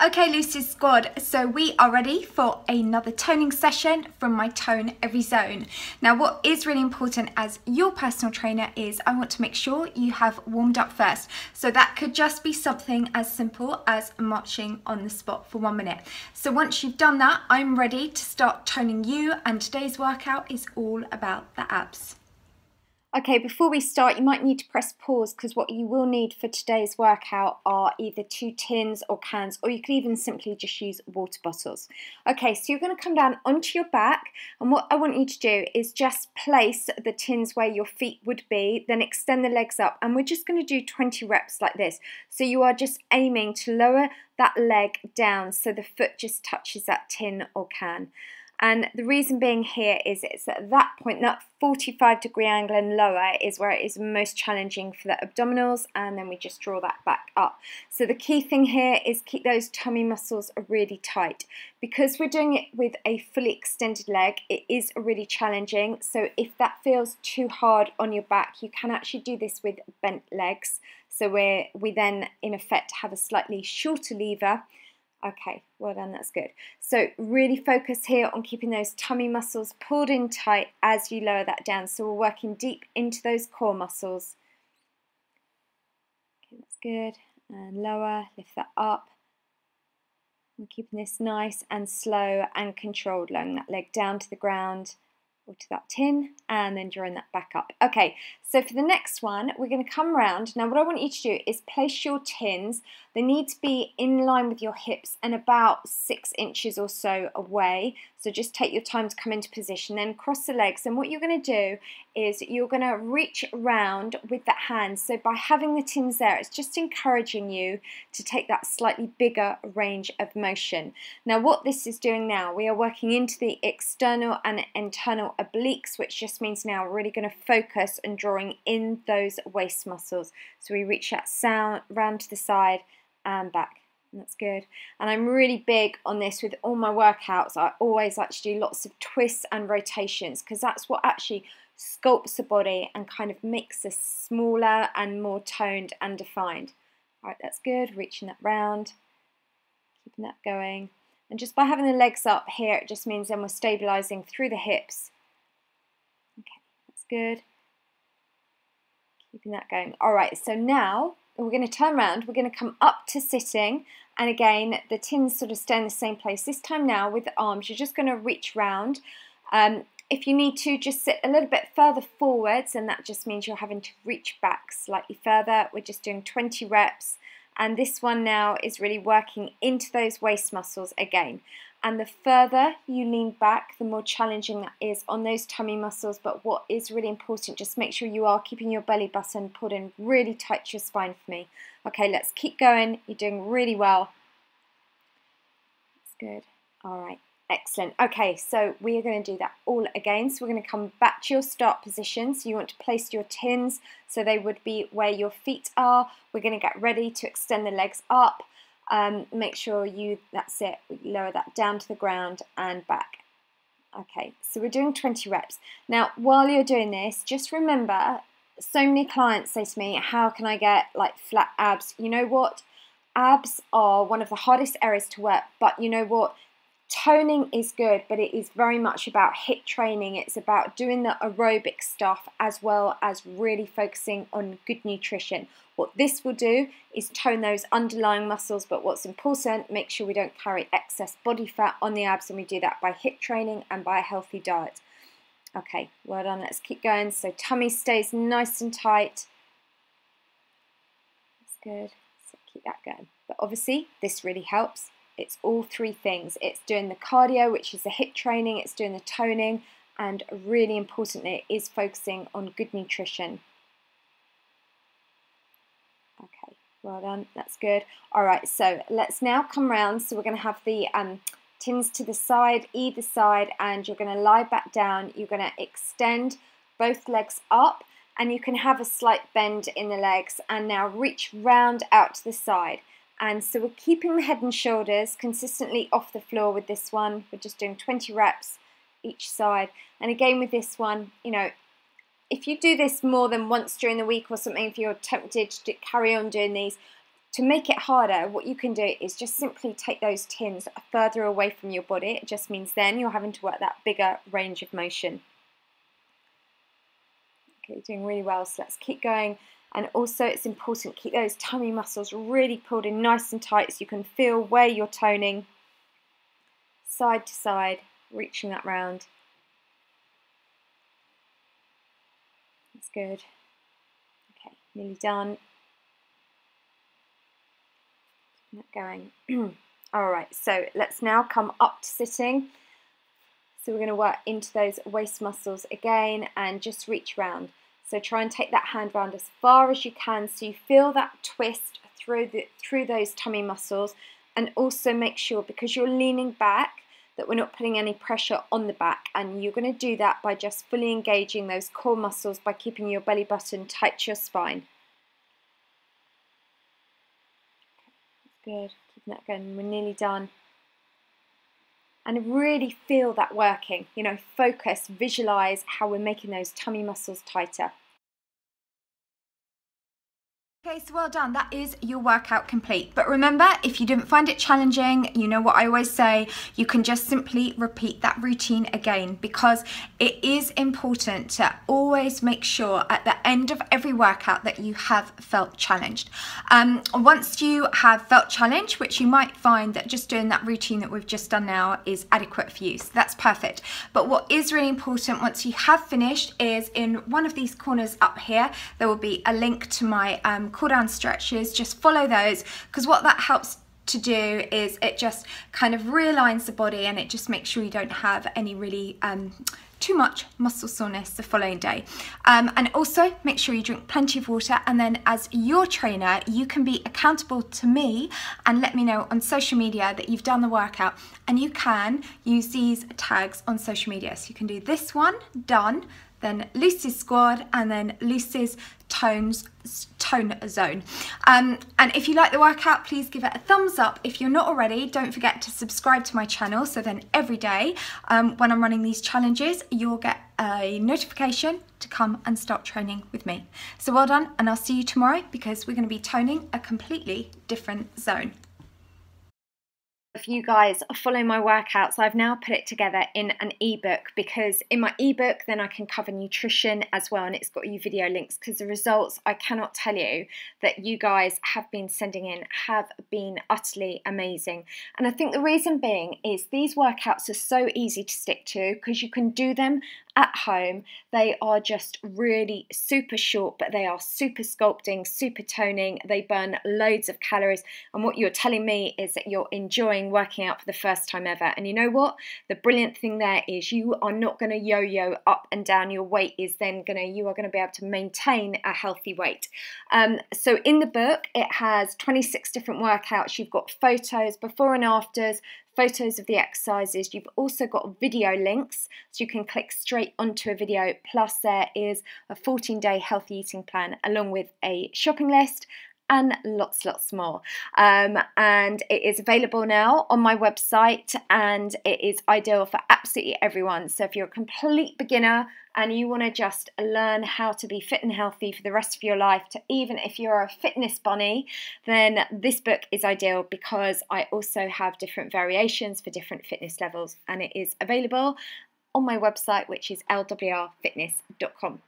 Okay, Lucy's squad, so we are ready for another toning session from my Tone Every Zone. Now, what is really important as your personal trainer is I want to make sure you have warmed up first. So that could just be something as simple as marching on the spot for one minute. So once you've done that, I'm ready to start toning you, and today's workout is all about the abs. Okay, before we start, you might need to press pause because what you will need for today's workout are either two tins or cans, or you could even simply just use water bottles. Okay, so you're going to come down onto your back, and what I want you to do is just place the tins where your feet would be, then extend the legs up, and we're just going to do 20 reps like this. So you are just aiming to lower that leg down so the foot just touches that tin or can. And the reason being here is it's at that point, that 45 degree angle and lower is where it is most challenging for the abdominals and then we just draw that back up. So the key thing here is keep those tummy muscles really tight. Because we're doing it with a fully extended leg, it is really challenging. So if that feels too hard on your back, you can actually do this with bent legs. So we we then in effect have a slightly shorter lever Okay, well done, that's good. So really focus here on keeping those tummy muscles pulled in tight as you lower that down. So we're working deep into those core muscles. Okay, that's good. And lower, lift that up. We're keeping this nice and slow and controlled, lowering that leg down to the ground or to that tin and then drawing that back up. Okay, so for the next one, we're going to come round. Now what I want you to do is place your tins. They need to be in line with your hips and about six inches or so away. So just take your time to come into position, then cross the legs. And what you're going to do is you're going to reach round with that hand. So by having the tins there, it's just encouraging you to take that slightly bigger range of motion. Now what this is doing now, we are working into the external and internal obliques, which just means now we're really going to focus and drawing in those waist muscles. So we reach that sound round to the side and back. That's good. And I'm really big on this with all my workouts. I always like to do lots of twists and rotations because that's what actually sculpts the body and kind of makes us smaller and more toned and defined. All right, that's good. Reaching that round, keeping that going. And just by having the legs up here, it just means then we're stabilizing through the hips. Okay, that's good. Keeping that going. All right, so now we're going to turn around, we're going to come up to sitting, and again, the tins sort of stay in the same place. This time now, with the arms, you're just going to reach round. Um, if you need to, just sit a little bit further forwards, and that just means you're having to reach back slightly further. We're just doing 20 reps, and this one now is really working into those waist muscles again. And the further you lean back, the more challenging that is on those tummy muscles. But what is really important, just make sure you are keeping your belly button pulled in really tight to your spine for me. Okay, let's keep going. You're doing really well. That's good. All right, excellent. Okay, so we are going to do that all again. So we're going to come back to your start position. So you want to place your tins so they would be where your feet are. We're going to get ready to extend the legs up um, make sure you, that's it, lower that down to the ground and back. Okay, so we're doing 20 reps. Now, while you're doing this, just remember, so many clients say to me, how can I get like flat abs? You know what? Abs are one of the hardest areas to work, but you know what? Toning is good, but it is very much about HIIT training. It's about doing the aerobic stuff as well as really focusing on good nutrition. What this will do is tone those underlying muscles, but what's important, make sure we don't carry excess body fat on the abs, and we do that by HIIT training and by a healthy diet. Okay, well done. Let's keep going. So tummy stays nice and tight. That's good. So keep that going. But obviously, this really helps it's all three things. It's doing the cardio, which is the HIIT training, it's doing the toning, and really importantly, it is focusing on good nutrition. Okay, well done, that's good. All right, so let's now come round. So we're going to have the um, tins to the side, either side, and you're going to lie back down. You're going to extend both legs up, and you can have a slight bend in the legs, and now reach round out to the side. And so we're keeping the head and shoulders consistently off the floor with this one. We're just doing 20 reps each side. And again with this one, you know, if you do this more than once during the week or something, if you're tempted to carry on doing these, To make it harder, what you can do is just simply take those tins further away from your body. It just means then you're having to work that bigger range of motion. Okay, you're doing really well, so let's keep going. And also it's important, keep those tummy muscles really pulled in nice and tight so you can feel where you're toning. Side to side, reaching that round. That's good. Okay, nearly done. Keep that going. All right, so let's now come up to sitting. So we're going to work into those waist muscles again and just reach round. So try and take that hand round as far as you can so you feel that twist through, the, through those tummy muscles. And also make sure because you're leaning back that we're not putting any pressure on the back. And you're going to do that by just fully engaging those core muscles by keeping your belly button tight to your spine. Good, keeping that going, we're nearly done and really feel that working. You know, focus, visualize how we're making those tummy muscles tighter. Okay, so well done. That is your workout complete. But remember, if you didn't find it challenging, you know what I always say, you can just simply repeat that routine again because it is important to always make sure at the end of every workout that you have felt challenged. Um, once you have felt challenged, which you might find that just doing that routine that we've just done now is adequate for you, so that's perfect. But what is really important once you have finished is in one of these corners up here, there will be a link to my um, cool down stretches, just follow those because what that helps to do is it just kind of realigns the body and it just makes sure you don't have any really um, too much muscle soreness the following day. Um, and also make sure you drink plenty of water and then as your trainer you can be accountable to me and let me know on social media that you've done the workout and you can use these tags on social media. So you can do this one, done, then Lucy's squad, and then Lucy's tones tone zone. Um, and if you like the workout, please give it a thumbs up. If you're not already, don't forget to subscribe to my channel. So then every day um, when I'm running these challenges, you'll get a notification to come and start training with me. So well done, and I'll see you tomorrow because we're going to be toning a completely different zone if you guys follow my workouts, I've now put it together in an ebook because in my ebook, then I can cover nutrition as well, and it's got you video links because the results I cannot tell you that you guys have been sending in have been utterly amazing. And I think the reason being is these workouts are so easy to stick to because you can do them at home. They are just really super short, but they are super sculpting, super toning. They burn loads of calories. And what you're telling me is that you're enjoying working out for the first time ever. And you know what? The brilliant thing there is you are not going to yo yo up and down. Your weight is then going to, you are going to be able to maintain a healthy weight. Um, so in the book, it has 26 different workouts. You've got photos, before and afters, photos of the exercises. You've also got video links, so you can click straight onto a video. Plus, there is a 14 day healthy eating plan along with a shopping list and lots, lots more. Um, and it is available now on my website and it is ideal for absolutely everyone. So if you're a complete beginner and you want to just learn how to be fit and healthy for the rest of your life, to even if you're a fitness bunny, then this book is ideal because I also have different variations for different fitness levels and it is available on my website, which is lwrfitness.com.